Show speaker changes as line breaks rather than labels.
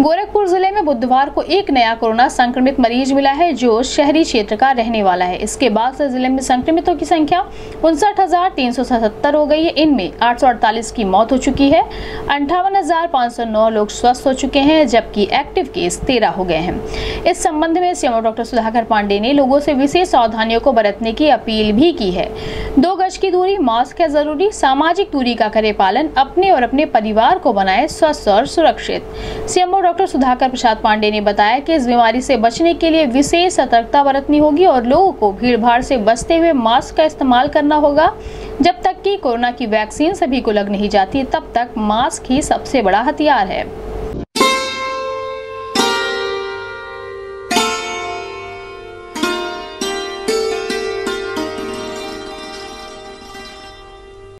गोरखपुर ज़िले में बुधवार को एक नया कोरोना संक्रमित मरीज़ मिला है जो शहरी क्षेत्र का रहने वाला है। इसके बाद से ज़िले में संक्रमितों की संख्या उनसठ हो गई है। इनमें आठ सौ अड़तालीस की मौत हो चुकी है। अंठावन लोग स्वस्थ हो चुके हैं, जबकि एक्टिव केस तेरह हो गए हैं। इस संबंध में सीएमओ डॉक्टर सुधाकर पांडे ने लोगों से विशेष सावधानियों को बरतने की अपील भी की है। दो गज की दूरी, मास्क है ज़रूरी, सामाजिक दूरी का करे पालन, अपने और अपने परिवार को बनाए स्वस्थ और सुरक्षित। सीएमओ डॉक्टर सुधाकर प्रसाद पांडे ने बताया कि इस बीमारी से बचने के लिए विशेष सतर्कता बरतनी होगी और लोगों को भीड़भाड़ से बचते हुए मास्क का इस्तेमाल करना होगा। जब तक कि कोरोना की वैक्सीन सभी को लग नहीं जाती, तब तक मास्क ही सबसे बड़ा हथियार है।